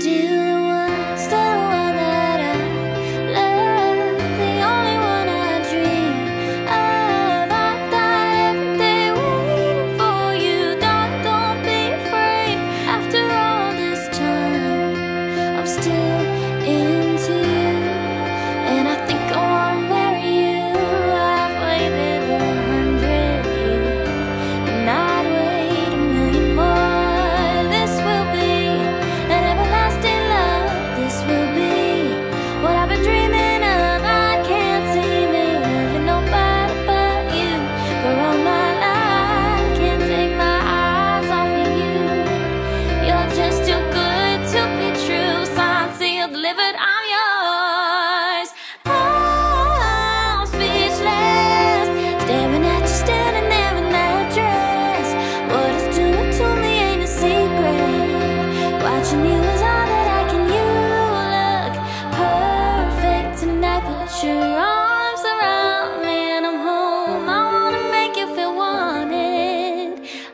still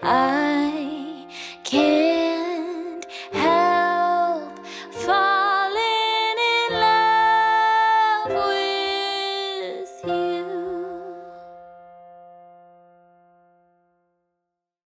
I